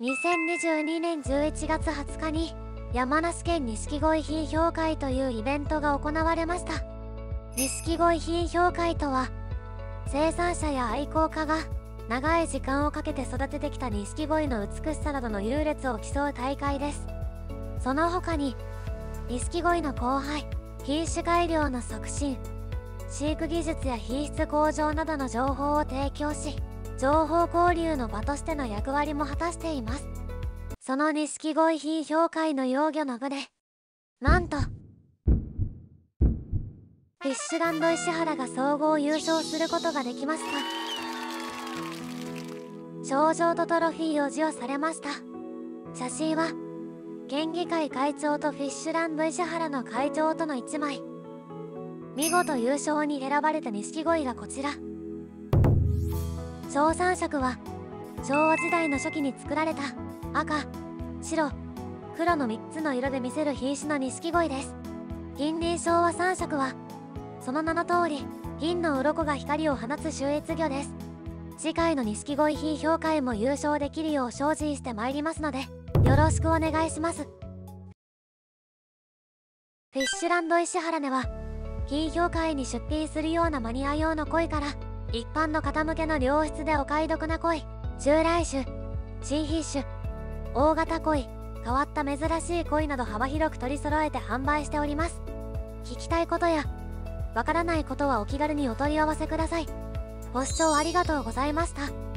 2022年11月20日に山梨県錦鯉品評会というイベントが行われました。錦鯉品評会とは生産者や愛好家が長い時間をかけて育ててきた錦鯉の美しさなどの優劣を競う大会です。その他に錦鯉の交配品種改良の促進飼育技術や品質向上などの情報を提供し情報交流の場としての役割も果たしています。その錦鯉品評会の幼魚の部でなんとフィッシュランド石原が総合優勝することができました。賞状とトロフィーを授与されました。写真は県議会会長とフィッシュランド石原の会長との1枚。見事優勝に選ばれた錦鯉がこちら。小三色は昭和時代の初期に作られた赤白黒の3つの色で見せる品種の錦鯉です。近隣昭和三色はその名の通り銀の鱗が光を放つ秀逸魚です。次回の錦鯉品評会も優勝できるよう精進してまいりますのでよろしくお願いします。フィッシュランド石原では品評会に出品するようなマニア用の鯉から一般の方向けの良質でお買い得な鯉従来種新品種大型鯉変わった珍しい鯉など幅広く取り揃えて販売しております。聞きたいことやわからないことはお気軽にお問い合わせください。ご視聴ありがとうございました。